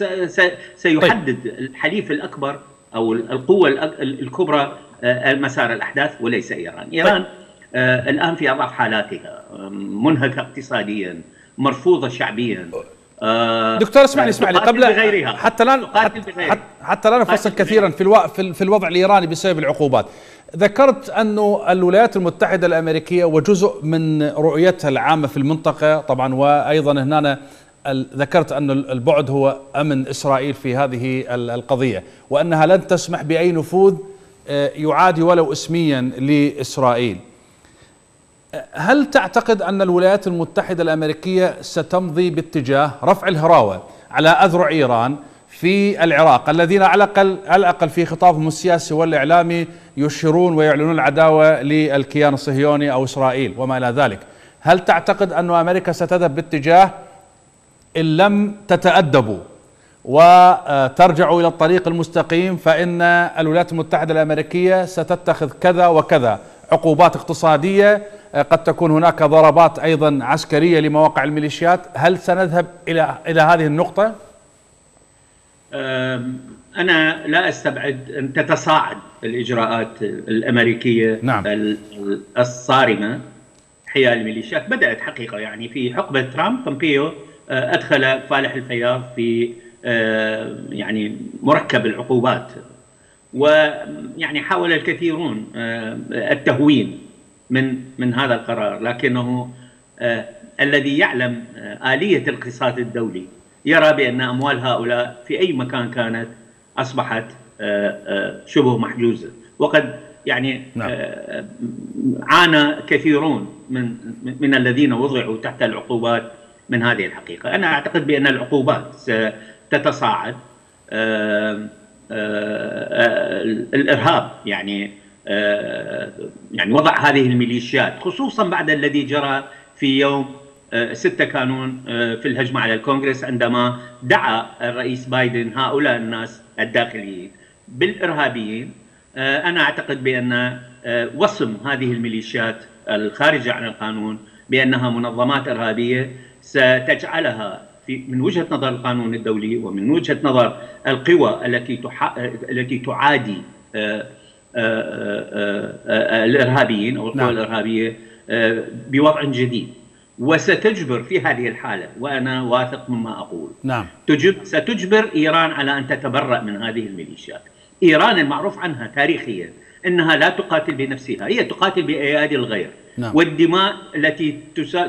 سيحدد طيب. الحليف الأكبر أو القوة الكبرى آه، مسار الأحداث وليس إيران، إيران طيب. الآن في أضعف حالاتها منهكة اقتصاديا مرفوضة شعبيا آه دكتور اسمعني اسمعني قبل بغيرها. حتى لا حتى, حتى لا نفصل كثيرا في ألو... في الوضع الإيراني بسبب العقوبات ذكرت أن الولايات المتحدة الأمريكية وجزء من رؤيتها العامة في المنطقة. طبعا وأيضا هنا ذكرت أن البعد هو أمن إسرائيل في هذه القضية وأنها لن تسمح بأي نفوذ آه، يعادي ولو اسميا لإسرائيل. هل تعتقد أن الولايات المتحدة الأمريكية ستمضي باتجاه رفع الهراوة على أذرع إيران في العراق الذين على الأقل على الأقل في خطابهم السياسي والإعلامي يشيرون ويعلنون العداوة للكيان الصهيوني أو إسرائيل وما إلى ذلك. هل تعتقد أن أمريكا ستذهب باتجاه إن لم تتأدبوا وترجعوا إلى الطريق المستقيم فإن الولايات المتحدة الأمريكية ستتخذ كذا وكذا عقوبات اقتصادية؟ قد تكون هناك ضربات أيضا عسكرية لمواقع الميليشيات. هل سنذهب إلى إلى هذه النقطة؟ أنا لا أستبعد أن تتصاعد الإجراءات الأمريكية نعم. الصارمة حيال الميليشيات بدأت حقيقة يعني في حقبة ترامب بومبيو آه، أدخل فالح الفياض في آه، يعني مركب العقوبات. ويعني حاول الكثيرون آه، التهوين من من هذا القرار. لكنه الذي يعلم آلية الاقتصاد الدولي يرى بأن أموال هؤلاء في أي مكان كانت أصبحت آه، آه، شبه محجوزة وقد يعني نعم. آه، عانى كثيرون من من الذين وضعوا تحت العقوبات من هذه الحقيقة أنا أعتقد بأن العقوبات ستتصاعد الإرهاب يعني يعني وضع هذه الميليشيات خصوصا بعد الذي جرى في يوم 6 كانون في الهجمة على الكونغرس عندما دعا الرئيس بايدن هؤلاء الناس الداخليين بالإرهابيين أنا أعتقد بأن وصم هذه الميليشيات الخارجة عن القانون بأنها منظمات إرهابية ستجعلها في من وجهة نظر القانون الدولي ومن وجهة نظر القوى التي التي تعادي الإرهابيين أو القوى نعم. الإرهابية بوضع جديد وستجبر في هذه الحالة وأنا واثق مما أقول. نعم. تجب ستجبر إيران على أن تتبرأ من هذه الميليشيات. إيران المعروف عنها تاريخيا أنها لا تقاتل بنفسها هي تقاتل بأيادي الغير. نعم. والدماء التي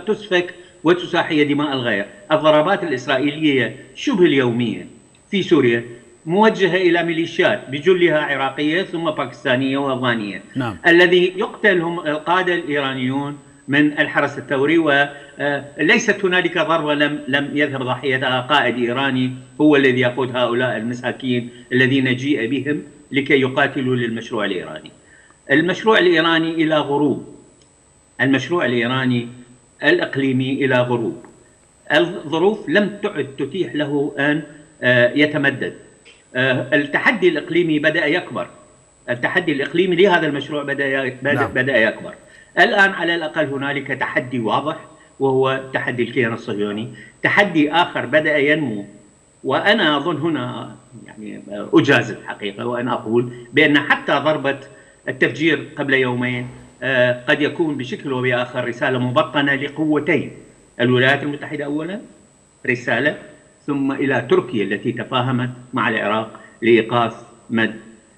تسفك وتساح هي دماء الغير. الضربات الإسرائيلية شبه اليومية في سوريا موجهة إلى ميليشيات بجلها عراقية ثم باكستانية وأفغانية. نعم. الذي يقتلهم القادة الإيرانيون من الحرس الثوري وليست هنالك ضربة لم لم يذهب ضحيتها قائد إيراني هو الذي يقود هؤلاء المساكين الذين جيء بهم لكي يقاتلوا للمشروع الإيراني. المشروع الإيراني إلى غروب. المشروع الإيراني الإقليمي إلى غروب. الظروف لم تعد تتيح له أن آه، يتمدد. آه، التحدي الإقليمي بدأ يكبر. التحدي الإقليمي لهذا المشروع بدأ بدا, نعم. بدأ يكبر. الآن على الأقل هنالك تحدي واضح وهو تحدي الكيان الصهيوني. تحدي آخر بدأ ينمو وأنا أظن هنا يعني أجاز الحقيقة وأنا أقول بأن حتى ضربة التفجير قبل يومين آه، قد يكون بشكل وبآخر رسالة مبطنة لقوتين. الولايات المتحدة أولا رسالة ثم إلى تركيا التي تفاهمت مع العراق لإيقاف مد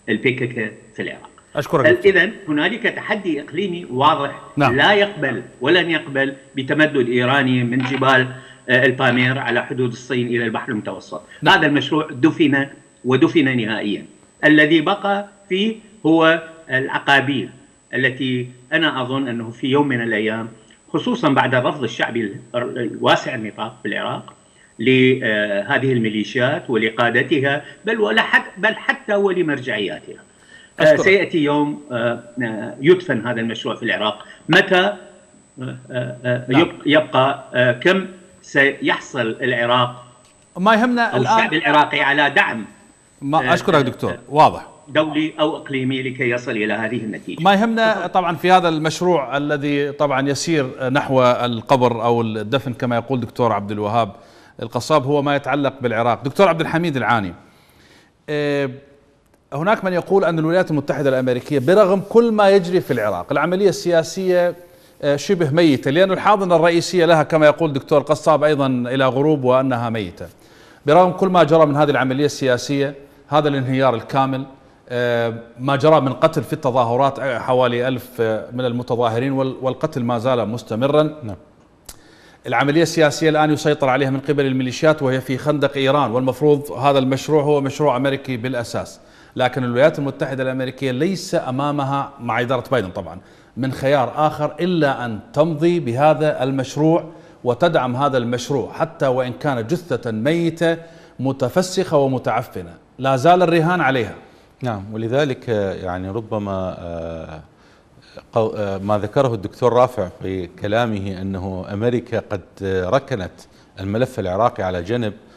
البيكك في العراق. أشكرك إذا هنالك تحدي إقليمي واضح؟ نعم. لا يقبل ولن يقبل بتمدد إيراني من جبال آه، البامير على حدود الصين إلى البحر المتوسط. نعم. هذا المشروع دفن ودفن نهائيا. الذي بقى فيه هو العقابيل التي أنا أظن أنه في يوم من الأيام خصوصا بعد الرفض الشعبي الواسع النطاق في العراق لهذه الميليشيات ولقادتها بل ولا بل حتى ولمرجعياتها. آه، سيأتي يوم آه، آه، يدفن هذا المشروع في العراق. متى؟ نعم. يبقى كم سيحصل العراق؟ ما يهمنا أو الآن الشعب العراقي على دعم ما أشكرك دكتور. واضح. دولي أو إقليمي لكي يصل إلى هذه النتيجة. ما يهمنا طبعا في هذا المشروع الذي طبعا يسير نحو القبر أو الدفن كما يقول دكتور عبد الوهاب. القصاب هو ما يتعلق بالعراق، دكتور عبد الحميد العاني. هناك من يقول أن الولايات المتحدة الأمريكية برغم كل ما يجري في العراق العملية السياسية آه، شبه ميتة لأن الحاضنة الرئيسية لها كما يقول دكتور قصاب أيضا إلى غروب وأنها ميتة. برغم كل ما جرى من هذه العملية السياسية هذا الانهيار الكامل آه، ما جرى من قتل في التظاهرات حوالي ألف من المتظاهرين والقتل ما زال مستمرا. نعم. العملية السياسية الآن يسيطر عليها من قبل الميليشيات وهي في خندق إيران والمفروض هذا المشروع هو مشروع أمريكي بالأساس. لكن الولايات المتحدة الأمريكية ليس أمامها مع إدارة بايدن طبعا. من خيار آخر إلا أن تمضي بهذا المشروع وتدعم هذا المشروع حتى وإن كان جثة ميتة متفسخة ومتعفنة. لا زال الرهان عليها. نعم ولذلك يعني ربما آه، آه، ما ذكره الدكتور رافع في كلامه أنه أمريكا قد ركنت الملف العراقي على جنب آه،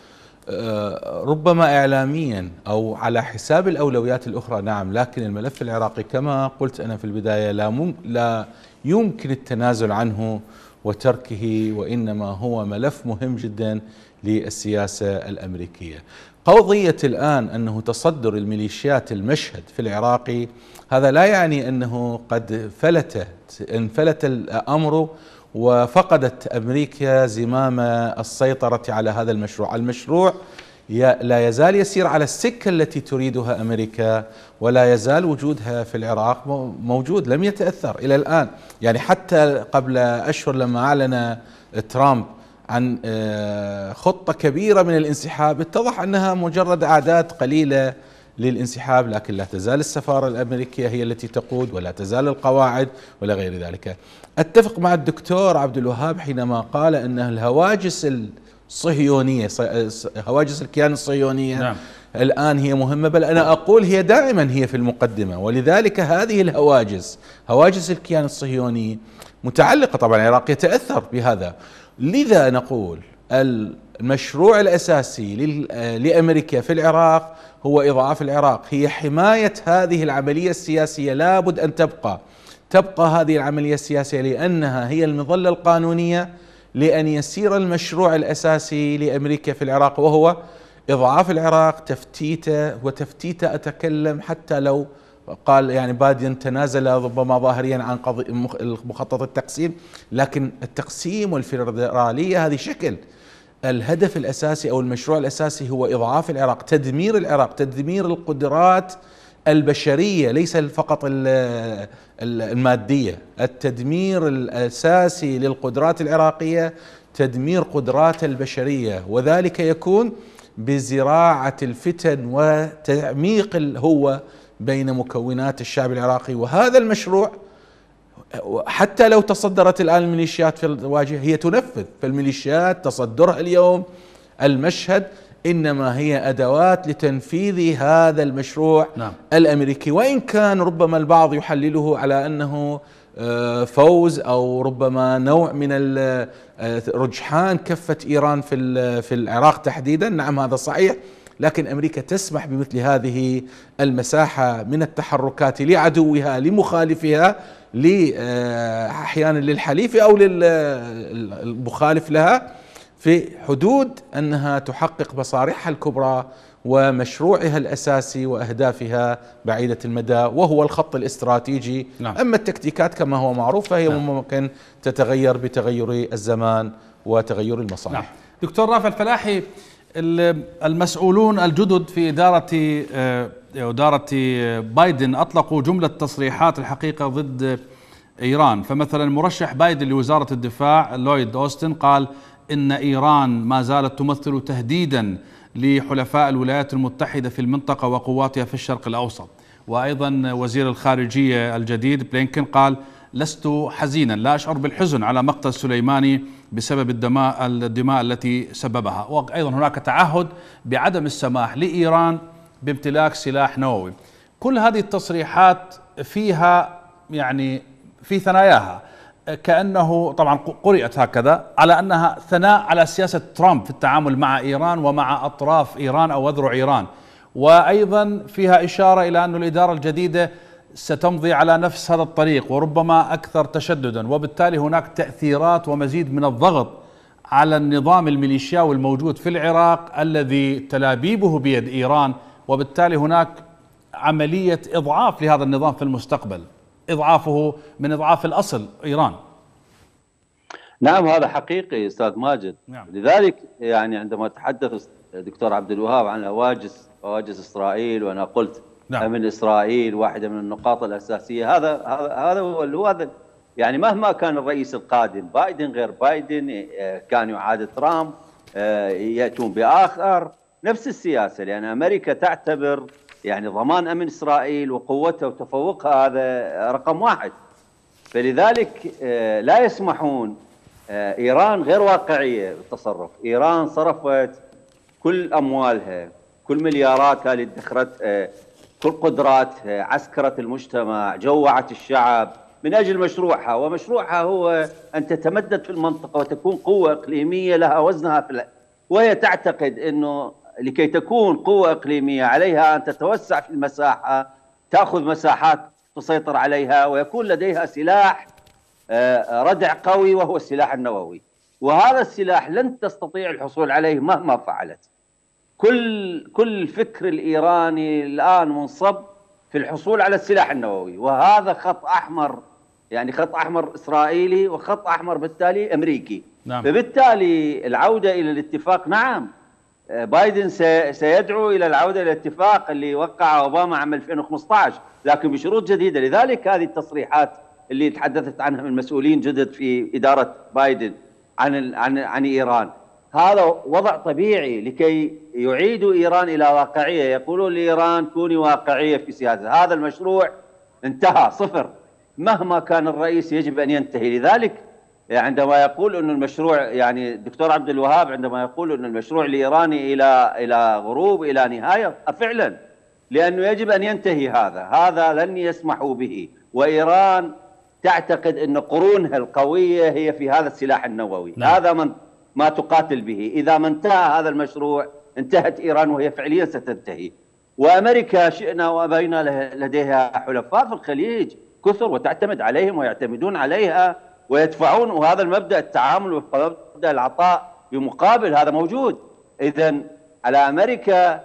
ربما إعلاميا أو على حساب الأولويات الأخرى. نعم لكن الملف العراقي كما قلت أنا في البداية لا, لا يمكن التنازل عنه وتركه وإنما هو ملف مهم جدا للسياسة الأمريكية. قضية الآن أنه تصدر الميليشيات المشهد في العراق هذا لا يعني أنه قد فلتت انفلت الأمر وفقدت أمريكا زمام السيطرة على هذا المشروع. المشروع لا يزال يسير على السكة التي تريدها أمريكا ولا يزال وجودها في العراق موجود لم يتأثر إلى الآن. يعني حتى قبل أشهر لما أعلن ترامب عن آه، خطة كبيرة من الانسحاب اتضح أنها مجرد أعداد قليلة للانسحاب لكن لا تزال السفارة الأمريكية هي التي تقود ولا تزال القواعد ولا غير ذلك. أتفق مع الدكتور عبد الوهاب حينما قال أن الهواجس الصهيونية هواجس الكيان الصهيونية نعم. الآن هي مهمة بل أنا أقول هي دائما هي في المقدمة. ولذلك هذه الهواجس هواجس الكيان الصهيوني متعلقة طبعا العراق يتأثر بهذا. لذا نقول المشروع الأساسي لأمريكا في العراق هو إضعاف العراق. هي حماية هذه العملية السياسية. لابد أن تبقى. تبقى هذه العملية السياسية لأنها هي المظلة القانونية لأن يسير المشروع الأساسي لأمريكا في العراق وهو إضعاف العراق تفتيته وتفتيته أتكلم حتى لو قال يعني بادن تنازل ربما ظاهريا عن مخطط التقسيم. لكن التقسيم والفيدرالية هذه شكل الهدف الأساسي أو المشروع الأساسي هو إضعاف العراق تدمير العراق تدمير القدرات البشرية ليس فقط المادية التدمير الأساسي للقدرات العراقية تدمير قدرات البشرية وذلك يكون بزراعة الفتن وتعميق الهوة بين مكونات الشعب العراقي. وهذا المشروع حتى لو تصدرت الآن الميليشيات في الواجهة هي تنفذ فالميليشيات تصدرها اليوم. المشهد إنما هي أدوات لتنفيذ هذا المشروع نعم. الأمريكي. وإن كان ربما البعض يحلله على أنه آه، فوز أو ربما نوع من آه، رجحان كفة إيران في في العراق تحديدا. نعم هذا صحيح. لكن أمريكا تسمح بمثل هذه المساحة من التحركات لعدوها لمخالفها. أحيانا للحليف أو للمخالف لها في حدود أنها تحقق مصالحها الكبرى ومشروعها الأساسي وأهدافها بعيدة المدى وهو الخط الاستراتيجي نعم. أما التكتيكات كما هو معروف فهي نعم. ممكن تتغير بتغير الزمان وتغير المصالح نعم. دكتور رافع الفلاحي المسؤولون الجدد في إدارة آه، إدارة بايدن أطلقوا جملة تصريحات الحقيقة ضد إيران. فمثلا مرشح بايدن لوزارة الدفاع لويد أوستن قال إن إيران ما زالت تمثل تهديدا لحلفاء الولايات المتحدة في المنطقة وقواتها في الشرق الأوسط. وأيضا وزير الخارجية الجديد بلينكن قال لست حزينا لا أشعر بالحزن على مقتل سليماني بسبب الدماء الدماء التي سببها. وأيضا هناك تعهد بعدم السماح لإيران بامتلاك سلاح نووي. كل هذه التصريحات فيها يعني في ثناياها. كأنه طبعا قرأت هكذا على أنها ثناء على سياسة ترامب في التعامل مع إيران ومع أطراف إيران أو أذرع إيران. وأيضا فيها إشارة إلى أن الإدارة الجديدة ستمضي على نفس هذا الطريق وربما أكثر تشددا وبالتالي هناك تأثيرات ومزيد من الضغط على النظام الميليشياوي الموجود في العراق الذي تلابيبه بيد إيران وبالتالي هناك عملية إضعاف لهذا النظام في المستقبل إضعافه من إضعاف الأصل إيران نعم هذا حقيقي أستاذ ماجد نعم. لذلك يعني عندما تحدث دكتور عبد الوهاب عن هواجس هواجس إسرائيل وأنا قلت نعم. أمن إسرائيل واحدة من النقاط الأساسية. هذا هذا هو هذا. يعني مهما كان الرئيس القادم بايدن غير بايدن آه، كان يعاد ترامب آه، يأتون بآخر. نفس السياسة. لأن أمريكا تعتبر يعني ضمان أمن إسرائيل وقوتها وتفوقها هذا رقم واحد. فلذلك آه، لا يسمحون إيران غير واقعية بالتصرف. إيران صرفت كل أموالها كل ملياراتها اللي ادخرت كل قدراتها عسكرت المجتمع جوعت الشعب من أجل مشروعها ومشروعها هو أن تتمدد في المنطقة وتكون قوة إقليمية لها وزنها في وهي تعتقد إنه لكي تكون قوة إقليمية عليها أن تتوسع في المساحة تأخذ مساحات تسيطر عليها ويكون لديها سلاح آه، ردع قوي وهو السلاح النووي. وهذا السلاح لن تستطيع الحصول عليه مهما فعلت. كل كل الفكر الإيراني الآن منصب في الحصول على السلاح النووي وهذا خط أحمر يعني خط أحمر إسرائيلي وخط أحمر بالتالي أمريكي. نعم. فبالتالي العودة إلى الاتفاق نعم بايدن سيدعو إلى العودة إلى الاتفاق اللي وقعه أوباما عام 2015 لكن بشروط جديدة. لذلك هذه التصريحات اللي تحدثت عنها من مسؤولين جدد في إدارة بايدن عن عن عن إيران. هذا وضع طبيعي لكي يعيدوا إيران إلى واقعية. يقولون لإيران كوني واقعية في سياسة. هذا المشروع انتهى صفر. مهما كان الرئيس يجب أن ينتهي. لذلك عندما يقول أن المشروع يعني الدكتور عبد الوهاب عندما يقول أن المشروع الإيراني إلى إلى غروب إلى نهاية فعلا. لأنه يجب أن ينتهي هذا. هذا لن يسمحوا به. وإيران تعتقد أن قرونها القوية هي في هذا السلاح النووي. نعم. هذا من ما تقاتل به. إذا ما انتهى هذا المشروع انتهت إيران وهي فعليا ستنتهي. وأمريكا شئنا وأبينا لديها حلفاء في الخليج. كثر وتعتمد عليهم ويعتمدون عليها ويدفعون. وهذا المبدأ التعامل ومبدا العطاء بمقابل هذا موجود. اذا على أمريكا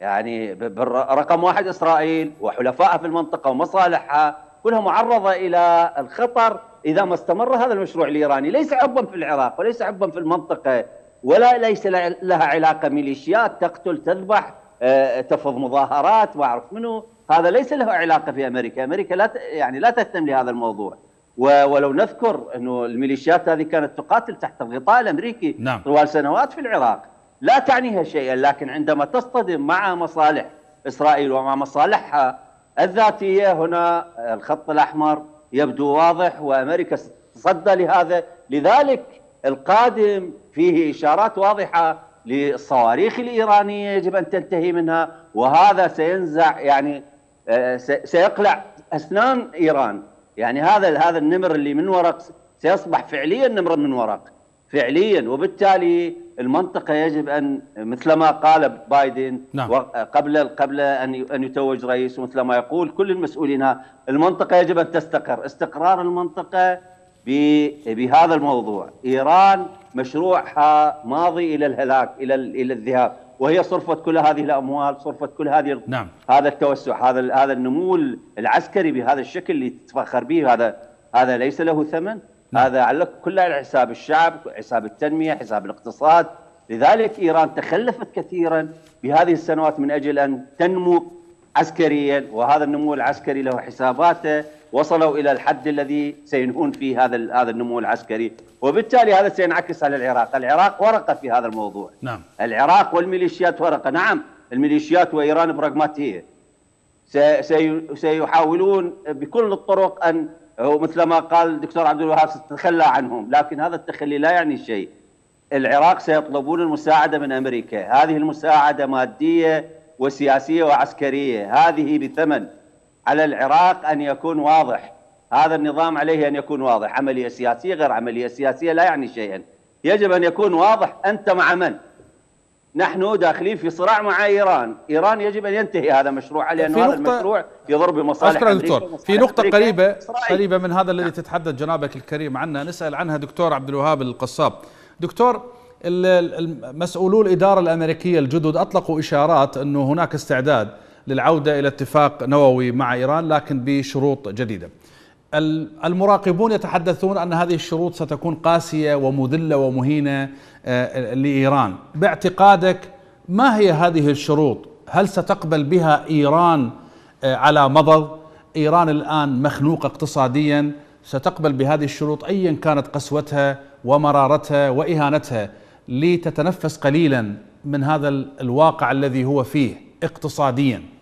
يعني رقم واحد إسرائيل وحلفائها في المنطقة ومصالحها كلها معرضة إلى الخطر إذا ما استمر هذا المشروع الإيراني ليس حبا في العراق وليس حبا في المنطقة ولا ليس لها علاقة ميليشيات تقتل تذبح آه، تفض مظاهرات ما أعرف منه هذا ليس له علاقة في أمريكا. أمريكا لا يعني لا تهتم لهذا الموضوع. ولو نذكر أنه الميليشيات هذه كانت تقاتل تحت الغطاء الأمريكي نعم. طوال سنوات في العراق. لا تعنيها شيئا لكن عندما تصطدم مع مصالح إسرائيل ومع مصالحها الذاتية هنا الخط الأحمر يبدو واضح وأمريكا تصدى لهذا لذلك القادم فيه إشارات واضحة للصواريخ الإيرانية يجب أن تنتهي منها وهذا سينزع يعني آه، سيقلع أسنان إيران. يعني هذا هذا النمر اللي من ورق سيصبح فعليا نمرا من ورق. فعليا وبالتالي المنطقة يجب أن مثل ما قال بايدن نعم. قبل قبل أن أن يتوج رئيس ومثل ما يقول كل المسؤولين المنطقة يجب أن تستقر استقرار المنطقة بهذا الموضوع إيران مشروعها ماضي إلى الهلاك إلى إلى الذهاب وهي صرفت كل هذه الأموال صرفت كل هذه نعم. هذا التوسع هذا هذا النمو العسكري بهذا الشكل اللي تفخر به هذا هذا ليس له ثمن. هذا على كله على حساب الشعب حساب التنمية حساب الاقتصاد لذلك إيران تخلفت كثيرا بهذه السنوات من أجل أن تنمو عسكريا وهذا النمو العسكري له حساباته وصلوا إلى الحد الذي سينهون فيه هذا هذا النمو العسكري وبالتالي هذا سينعكس على العراق، العراق ورقة في هذا الموضوع. نعم. العراق والميليشيات ورقة، نعم الميليشيات وإيران براغماتية. سيحاولون بكل الطرق أن مثل ما قال الدكتور عبد الوهاب ستتخلى عنهم، لكن هذا التخلي لا يعني شيء. العراق سيطلبون المساعدة من أمريكا، هذه المساعدة مادية وسياسية وعسكرية، هذه بثمن. على العراق أن يكون واضح. هذا النظام عليه أن يكون واضح. عملية سياسية غير عملية سياسية لا يعني شيئا. يجب أن يكون واضح أنت مع من؟ نحن داخلين في صراع مع إيران، إيران يجب أن ينتهي هذا المشروع لأن هذا المشروع يضر بمصالح أمريكا دكتور في نقطة قريبة قريبة من هذا الذي تتحدث جنابك الكريم عنها نسأل عنها دكتور عبد الوهاب القصاب. دكتور المسؤولو الإدارة الأمريكية الجدد أطلقوا إشارات أنه هناك استعداد للعودة إلى اتفاق نووي مع إيران لكن بشروط جديدة. المراقبون يتحدثون أن هذه الشروط ستكون قاسية ومذلة ومهينة آه، لإيران، باعتقادك ما هي هذه الشروط؟ هل ستقبل بها إيران آه، على مضض؟ إيران الآن مخنوقة اقتصاديا، ستقبل بهذه الشروط ايا كانت قسوتها ومرارتها وإهانتها لتتنفس قليلا من هذا الواقع الذي هو فيه اقتصاديا.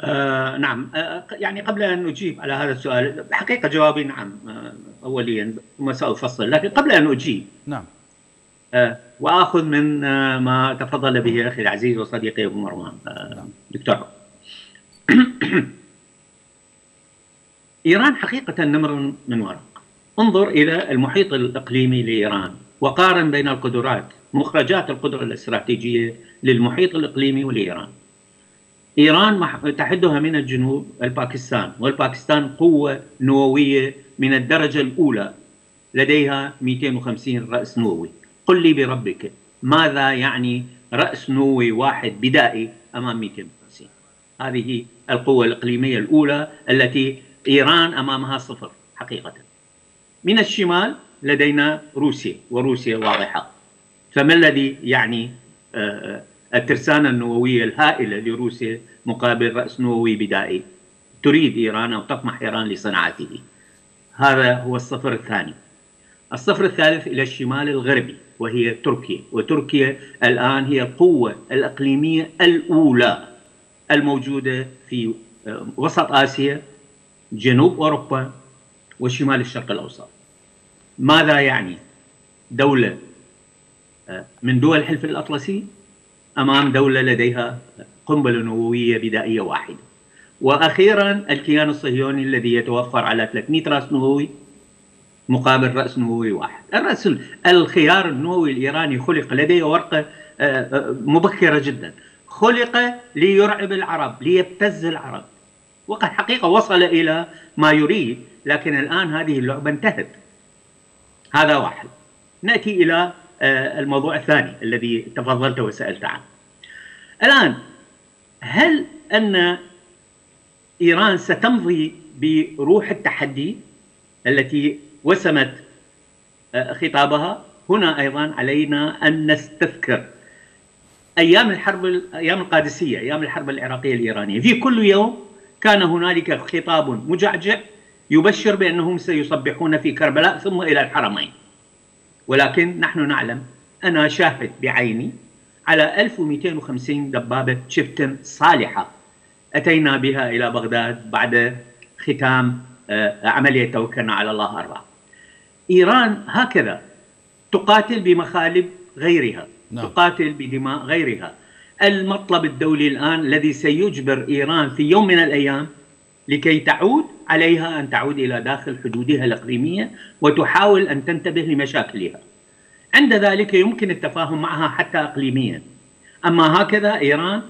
آه نعم. آه يعني قبل أن أجيب على هذا السؤال حقيقة جوابي نعم آه اوليا ثم سأفصل لكن قبل أن أجيب نعم. آه وآخذ من آه ما تفضل به أخي العزيز وصديقي أبو مروان آه نعم. دكتور. إيران حقيقة نمر من ورق. انظر إلى المحيط الإقليمي لإيران وقارن بين القدرات مخرجات القدرة الاستراتيجية للمحيط الإقليمي ولإيران. إيران تحدها من الجنوب الباكستان والباكستان قوة نووية من الدرجة الأولى. لديها 250 رأس نووي. قل لي بربك ماذا يعني رأس نووي واحد بدائي أمام 250 هذه القوة الإقليمية الأولى التي إيران أمامها صفر حقيقة. من الشمال لدينا روسيا وروسيا واضحة. فما الذي يعني آه الترسانة النووية الهائلة لروسيا مقابل رأس نووي بدائي. تريد إيران أو تطمح إيران لصناعته. هذا هو الصفر الثاني. الصفر الثالث إلى الشمال الغربي وهي تركيا. وتركيا الآن هي القوة الإقليمية الأولى الموجودة في آه، وسط آسيا جنوب أوروبا وشمال الشرق الأوسط. ماذا يعني دولة آه، من دول الحلف الأطلسي؟ أمام دولة لديها قنبلة نووية بدائية واحدة. وأخيرا الكيان الصهيوني الذي يتوفر على 300 رأس نووي مقابل رأس نووي واحد. الرأس الخيار النووي الإيراني خلق لديه ورقة آه، آه، مبكرة جدا. خلق ليرعب العرب، ليبتز العرب. وقد حقيقة وصل إلى ما يريد، لكن الآن هذه اللعبة انتهت. هذا واحد. نأتي إلى الموضوع الثاني الذي تفضلت وسألت عنه. الآن هل أن إيران ستمضي بروح التحدي التي وسمت آه، خطابها؟ هنا أيضا علينا أن نستذكر أيام الحرب أيام القادسية أيام الحرب العراقية الإيرانية. في كل يوم كان هنالك خطاب مجعجع يبشر بأنهم سيصبحون في كربلاء ثم إلى الحرمين. ولكن نحن نعلم أنا شاهد بعيني على 1250 دبابة شفتن صالحة أتينا بها إلى بغداد بعد ختام آه، عملية توكلنا على الله أربعة إيران هكذا تقاتل بمخالب غيرها نعم. تقاتل بدماء غيرها المطلب الدولي الآن الذي سيجبر إيران في يوم من الأيام لكي تعود عليها أن تعود إلى داخل حدودها الإقليمية وتحاول أن تنتبه لمشاكلها. عند ذلك يمكن التفاهم معها حتى إقليميا. أما هكذا إيران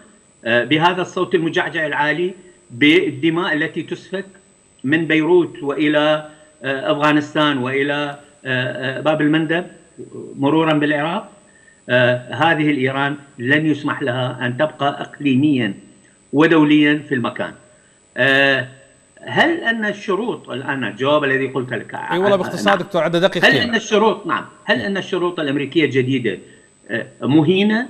آه، بهذا الصوت المجعجع العالي بالدماء التي تسفك من بيروت وإلى آه، أفغانستان وإلى آه، باب المندب مرورا بالعراق هذه الإيران لن يسمح لها أن تبقى إقليميا ودوليا في المكان. هل أن الشروط الآن الجواب الذي قلت لك إي والله باختصار نعم. دكتور عدد دقيقتين هل أن الشروط نعم هل أن الشروط الأمريكية الجديدة آه، مهينة؟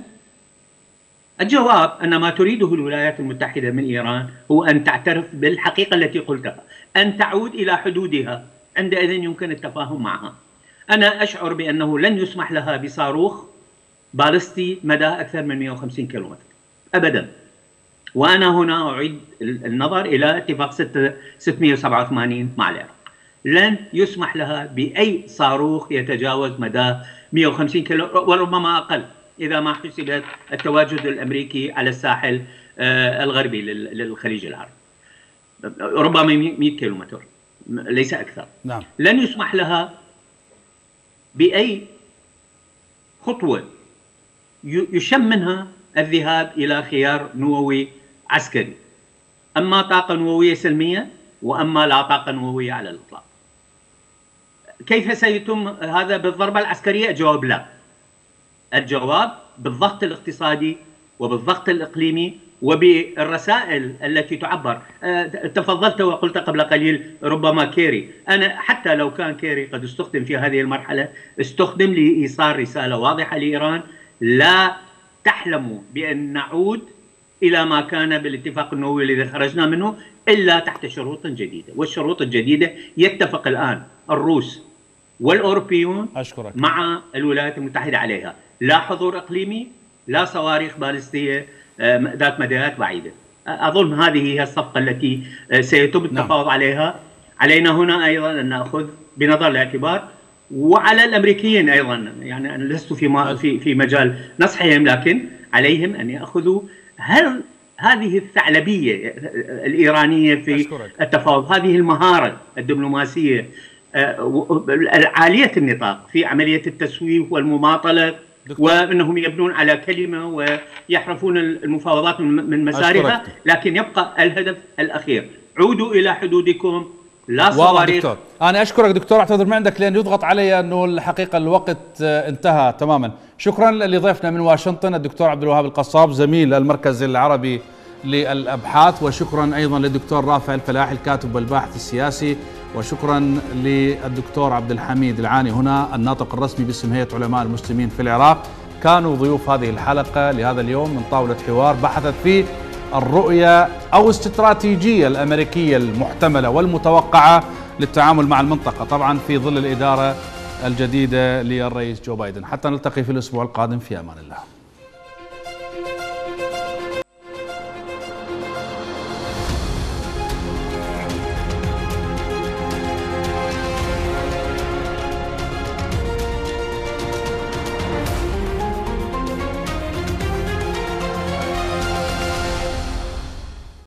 الجواب أن ما تريده الولايات المتحدة من إيران هو أن تعترف بالحقيقة التي قلتها، أن تعود إلى حدودها، عندئذ يمكن التفاهم معها. أنا أشعر بأنه لن يسمح لها بصاروخ بالستي مدى أكثر من 150 كيلومتر. ابدا. وأنا هنا أعيد النظر إلى اتفاق 687 مع العراق. لن يسمح لها بأي صاروخ يتجاوز مدى 150 كيلو وربما أقل إذا ما حسب التواجد الأمريكي على الساحل آه، الغربي للخليج العربي. ربما 100 كيلو متر ليس أكثر. نعم. لن يسمح لها بأي خطوة يشم منها الذهاب إلى خيار نووي عسكري. أما طاقة نووية سلمية وأما لا طاقة نووية على الإطلاق. كيف سيتم هذا بالضربة العسكرية؟ الجواب لا. الجواب بالضغط الاقتصادي وبالضغط الإقليمي وبالرسائل التي تعبر. آه، تفضلت وقلت قبل قليل ربما كيري. أنا حتى لو كان كيري قد استخدم في هذه المرحلة استخدم لإيصال رسالة واضحة لإيران. لا تحلموا بأن نعود إلى ما كان بالاتفاق النووي الذي خرجنا منه إلا تحت شروط جديدة والشروط الجديدة يتفق الآن الروس والأوروبيون أشكرك. مع الولايات المتحدة عليها لا حضور إقليمي لا صواريخ باليستية آه، ذات مدارات بعيدة أظن هذه هي الصفقة التي آه، سيتم التفاوض نعم. عليها علينا هنا أيضا أن نأخذ بنظر الاعتبار وعلى الأمريكيين أيضا يعني أنا لست في في في مجال نصحهم لكن عليهم أن يأخذوا هل هذه الثعلبية الإيرانية في. التفاوض هذه المهارة الدبلوماسية آه، عالية النطاق في عملية التسويف والمماطلة وأنهم يبنون على كلمة ويحرفون المفاوضات من مسارها لكن يبقى الهدف الأخير. عودوا إلى حدودكم. لا صواريخ دكتور. أنا أشكرك دكتور. اعتذر من عندك لأن يضغط علي أنه الحقيقة الوقت آه، انتهى تماما. شكرا لضيفنا من واشنطن الدكتور عبد الوهاب القصاب زميل المركز العربي للأبحاث. وشكرا أيضا للدكتور رافع الفلاحي الكاتب والباحث السياسي. وشكرا للدكتور عبد الحميد العاني هنا الناطق الرسمي باسم هيئة علماء المسلمين في العراق. كانوا ضيوف هذه الحلقة لهذا اليوم من طاولة حوار بحثت في الرؤية أو استراتيجية الأمريكية المحتملة والمتوقعة للتعامل مع المنطقة طبعا في ظل الإدارة الجديدة للرئيس جو بايدن. حتى نلتقي في الأسبوع القادم في أمان الله.